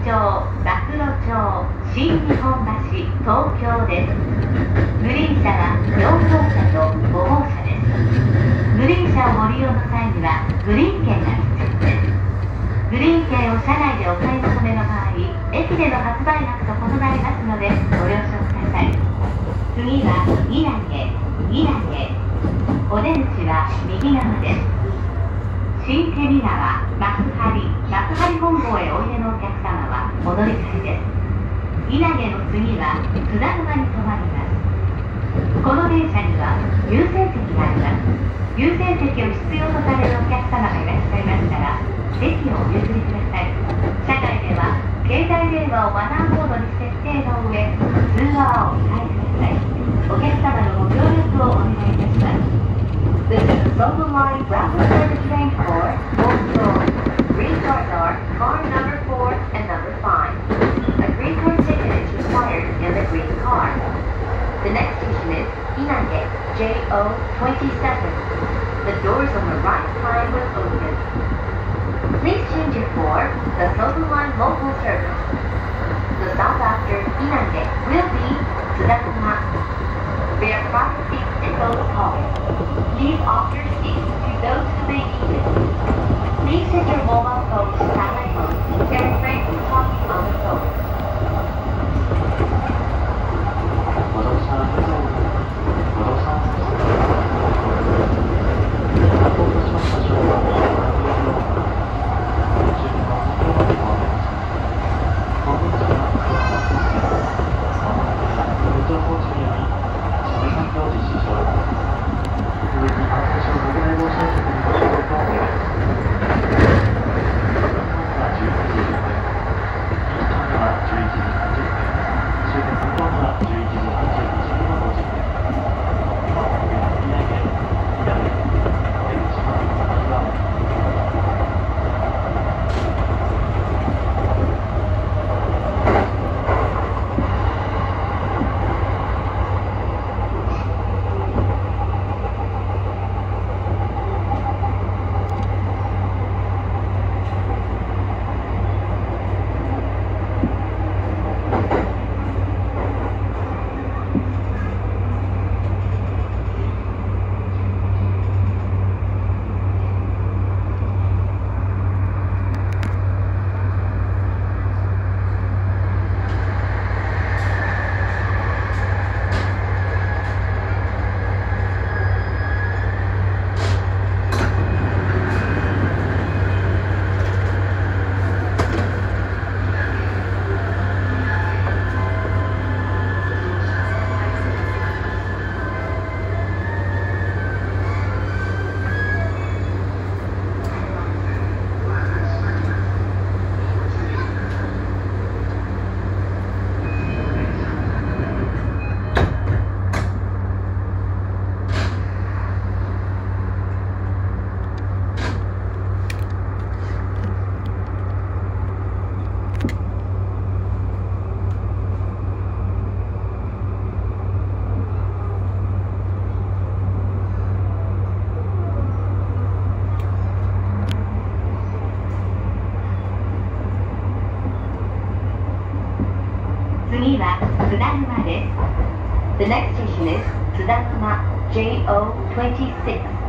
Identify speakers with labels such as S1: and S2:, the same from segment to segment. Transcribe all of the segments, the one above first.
S1: 町暴露町新日本橋東京です。グリーン車は4号車と5号車です。グリーン車をご利用の際にはグリーン券が必要です。グリーン券を車内でお買い求めの場合駅での発売額と異なりますのでご了承ください。次は稲毛稲毛お出口は右側です。新ケミ川幕張幕張本郷へおいでのお客様。稲毛の次は津田沼に停まりますこの電車には優先席があります優先席を必要とされるお客様がいらっしゃいましたら席をお譲りください車内では携帯電話をマナーモードに設定の上通話をお控えくださいお客様のご協力をお願いいたします This is a Silver Line Rapid Service train for The next station is Inage, JO27. The doors on the right side will open. Please change it for the Sobu Line local service. The stop after Inage will be Tsudanuma. There are five seats in both cars. Leave offer your seats to those who may need it. Please set your mobile phone to silent mode and refrain from talking on the phone.
S2: ます。津田沼です The next station is 津田沼 JO26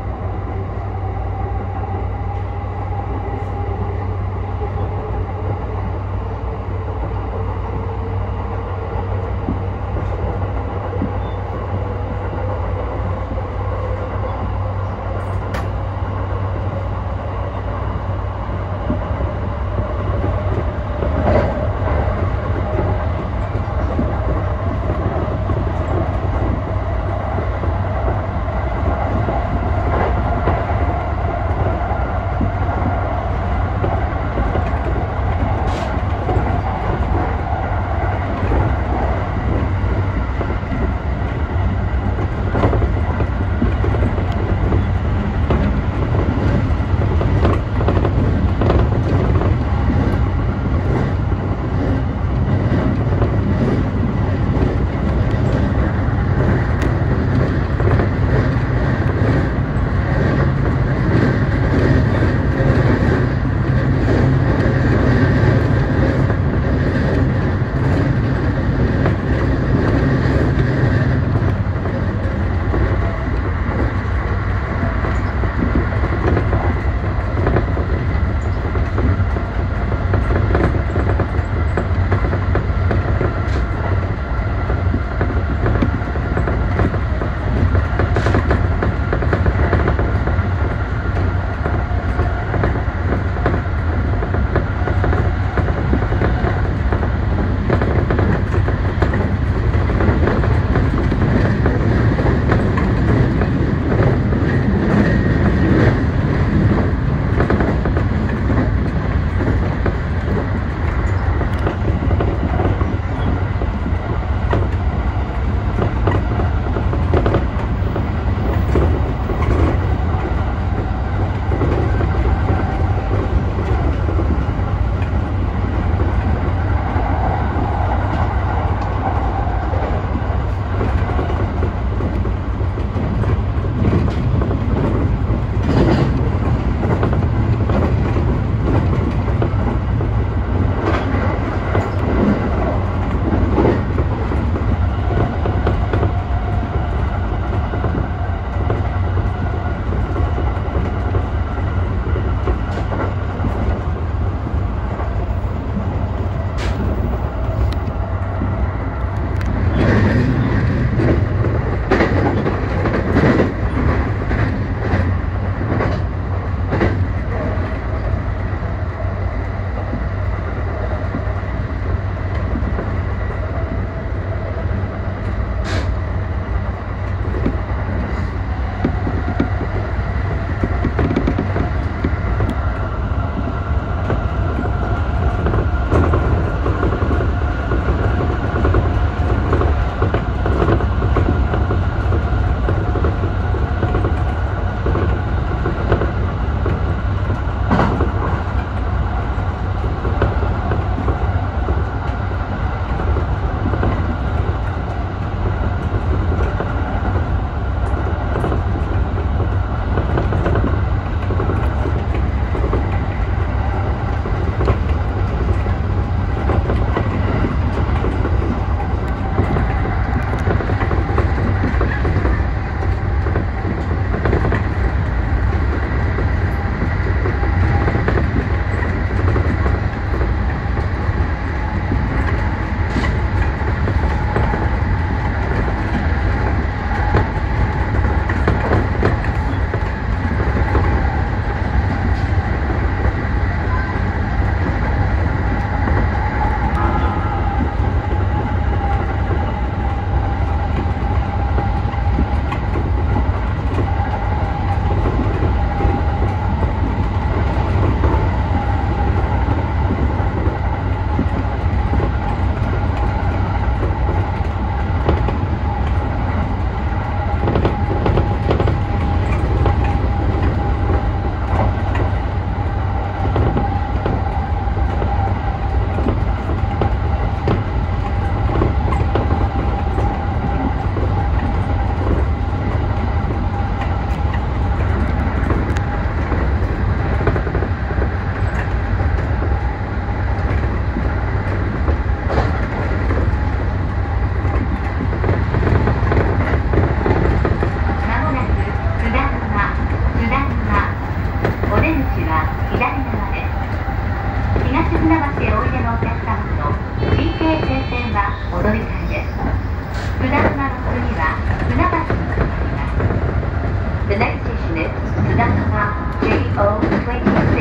S2: The next station is Tsudanuma JO26.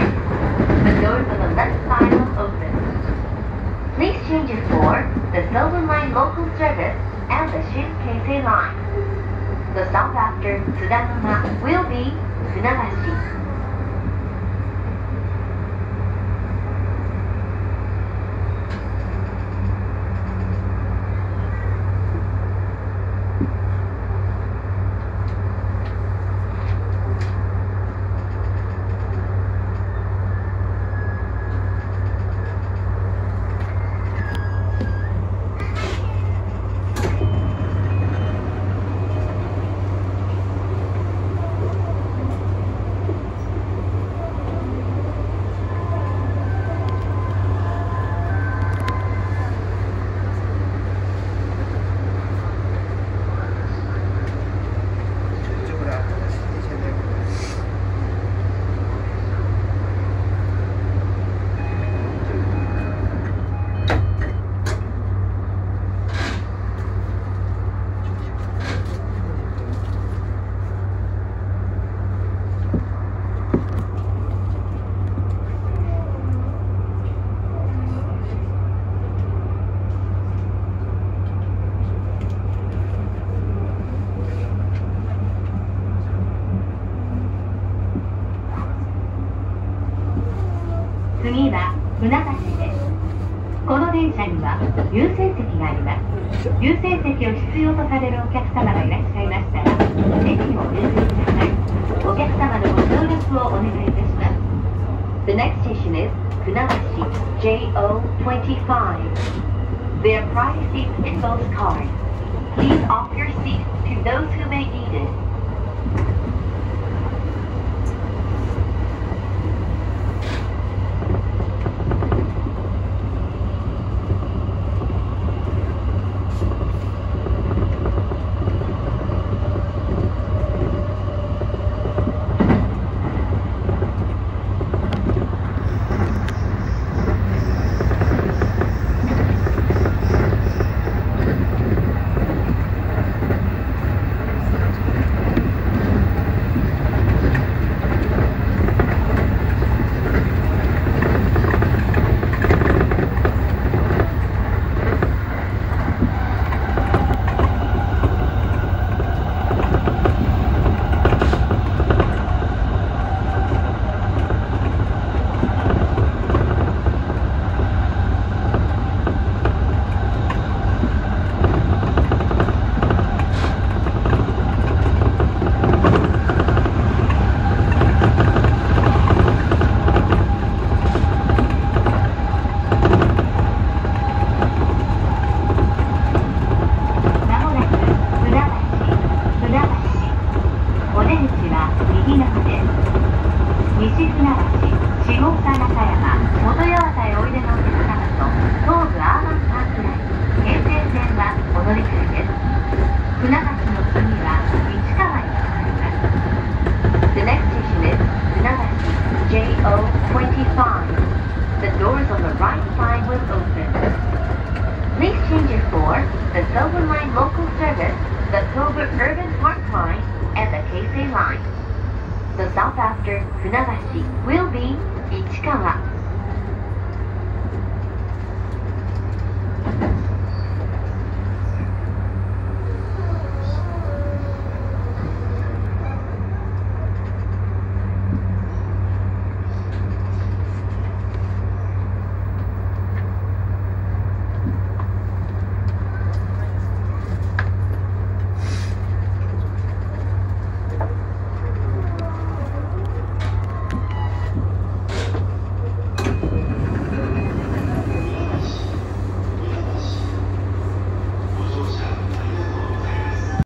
S2: The doors on the left
S1: side will open. Please change it for the Sobu Line local service and the Shin-Keisei line. The stop after Tsudanuma will be Funabashi. 優先席があります。優先席を必要とされるお客様がいらっしゃいましたら席を優先ください。お客様のご協力をお願いいたします。The next station is 船橋 JO25 There are prior in both cars. Please offer your seat to those who may need it. The doors
S3: on the right side will open. Please change it for the Sobu
S1: Line local service, the Tobu Urban Park Line, and the Keisei Line. The stop after Funabashi will be Ichikawa.